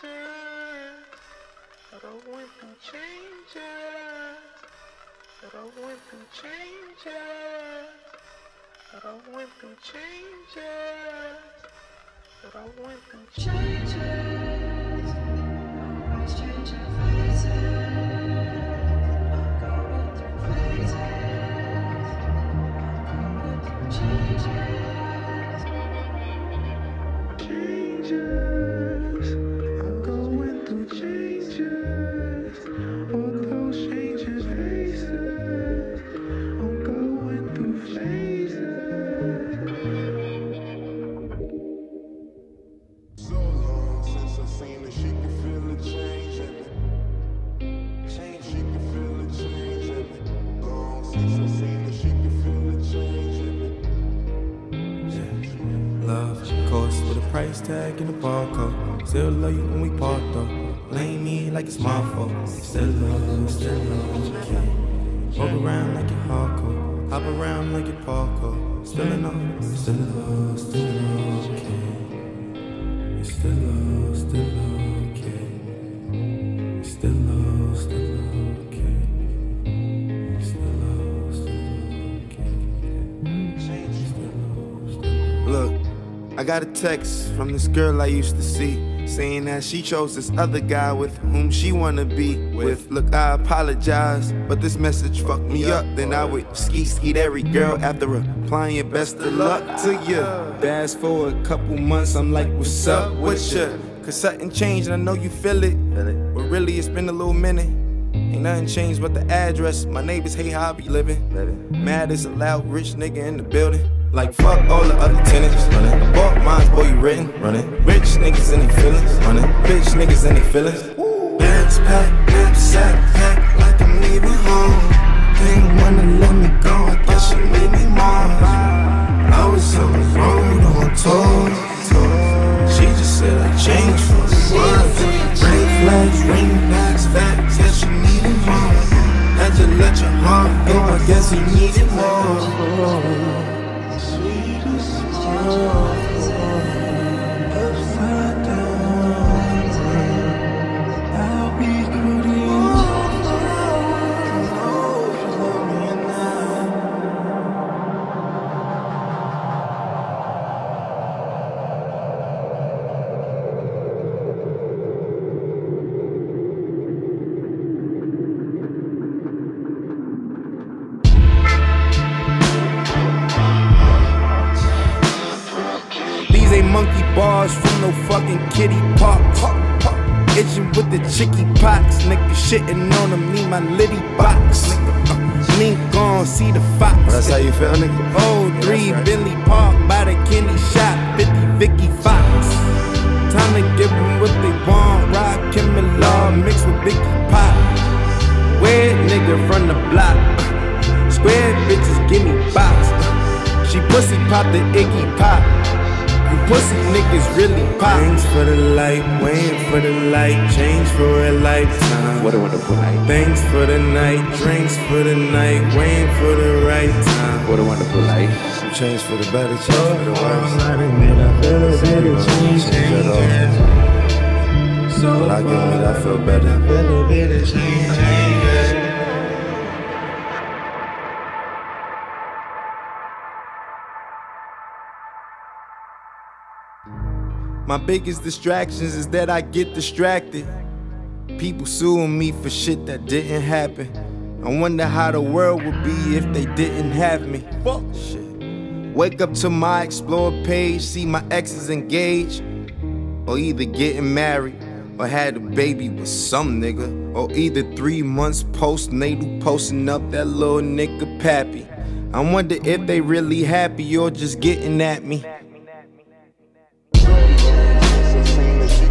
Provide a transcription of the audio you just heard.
changes. I went through changes. But I through changes. But I through changes. But I went through changes. Price tag and a barcode. Still love you when we part though. Blame me like it's my fault. Still love, still love, okay. Walk around like you're hardcore. Hop around like you're parkour. Still in love, still in love, still in love, I got a text from this girl I used to see saying that she chose this other guy with whom she wanna be with. Look, I apologize, but this message fucked me up. Then I would ski skeet every girl after replying your best of luck to you. Fast forward a couple months, I'm like, what's up with ya? Cause something changed and I know you feel it. But really, it's been a little minute. Ain't nothing changed but the address. My neighbors hate how I be living. Mad as a loud rich nigga in the building. Like fuck all the other tenants. Running. I bought mines, boy, you written. Running. Rich niggas in their feelings. Running. Bitch niggas in their feelings. Bags packed, knapsack packed like I'm leaving home. Didn't wanna let me go, I guess she made me more. I was on the road on tour. She just said I changed for the world. Red flags, ringbacks, facts, yeah, she needed more. Had to let your heart go, I guess he needed more. Monkey bars from no fucking kitty park. Itching with the chicky pox. Nigga shitting on them, need my litty box. Nigga, uh, link on, see the fox. That's how you feel, nigga? Oh, three Billy Park by the Kenny shop, 50 Vicky Fox. Time to give them what they want. Rock Kim and Law mixed with Biggie Pop. Weird nigga from the block. Square bitches give me box. She pussy pop the Iggy Pop. You pussy niggas really pop. Thanks for the light, waiting for the light, change for a lifetime. What a wonderful night. Thanks for the night, drinks for the night, waiting for the right time. What a wonderful night. Some change for the better, change for the worse. Change at all. But I give it, I feel better. My biggest distractions is that I get distracted. People suing me for shit that didn't happen. I wonder how the world would be if they didn't have me. Fuck shit. Wake up to my explore page, see my exes engaged, or either getting married or had a baby with some nigga, or either three months postnatal posting up that little nigga pappy. I wonder if they really happy or just getting at me. It's the same as